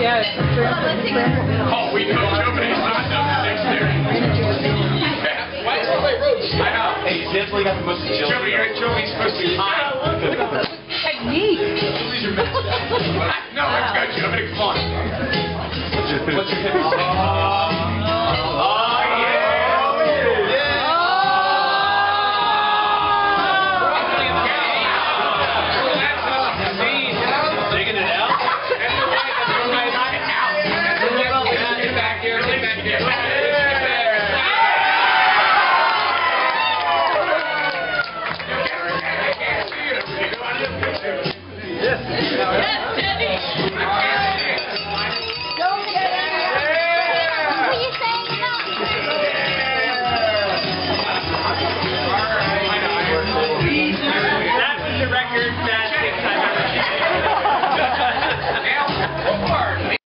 Oh, we know nobody's not next there. Why is it like roads? I know. Hey, you definitely got the most agility. Joey, you're Joey's supposed to be high. Technique. These are messed up. No, I've got you. I'm gonna come on. What's your, what's your hip? Uh,